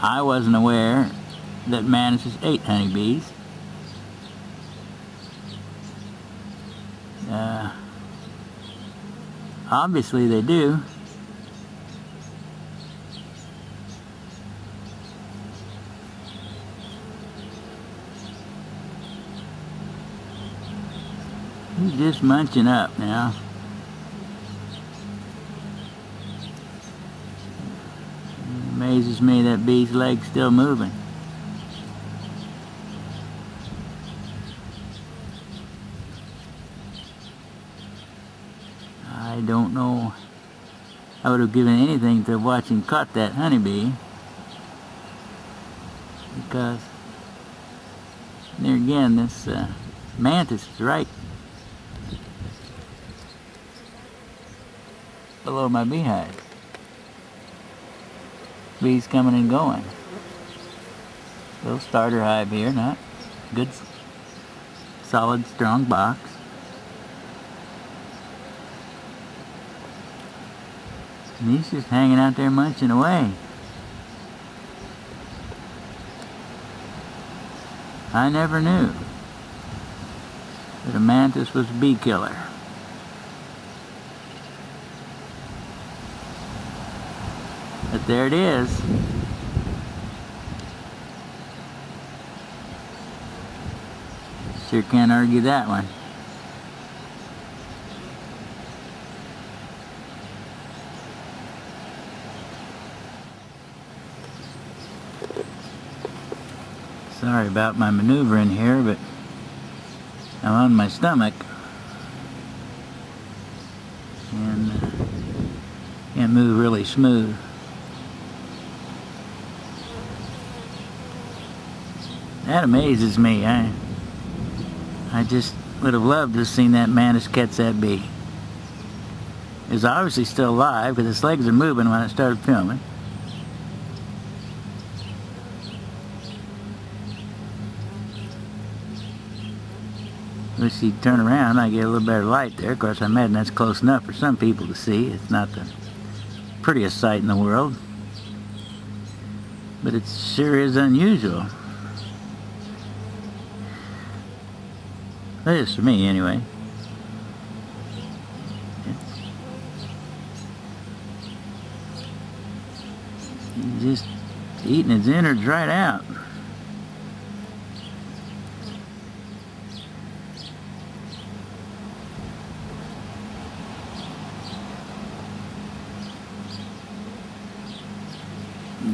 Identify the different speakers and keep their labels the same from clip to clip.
Speaker 1: I wasn't aware that mantises ate honeybees. Uh, obviously they do. He's just munching up now. Amazes me that bee's leg's still moving. I don't know. I would have given anything to watch him caught that honeybee. Because, there again, this uh, mantis is right below my beehive bees coming and going. Little starter hive here, not good, solid, strong box. And he's just hanging out there munching away. I never knew that a mantis was a bee killer. But there it is. Sure can't argue that one. Sorry about my maneuvering here, but I'm on my stomach. And can't move really smooth. That amazes me. I, I just would have loved to have seen that mantis catch that bee. It's obviously still alive because its legs are moving when I started filming. Wish he'd turn around, I get a little better light there. Of course, I imagine that's close enough for some people to see. It's not the prettiest sight in the world. But it sure is unusual. That is for me, anyway. Just eating its innards right out.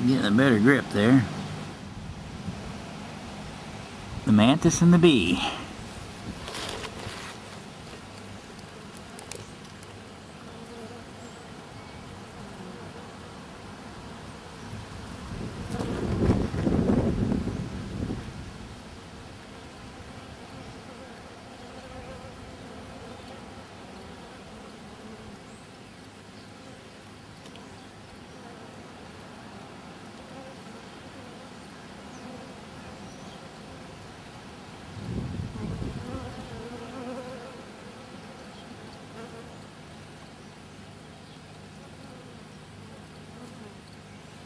Speaker 1: Getting a better grip there. The mantis and the bee.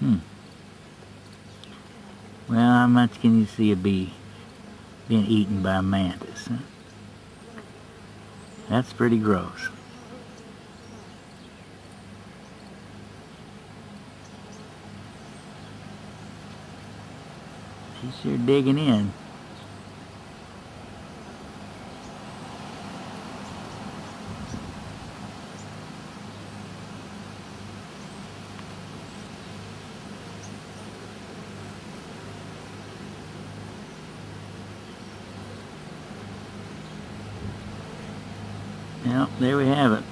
Speaker 1: Hmm. Well, how much can you see a bee being eaten by a mantis? Huh? That's pretty gross. She's sure digging in. Well, there we have it.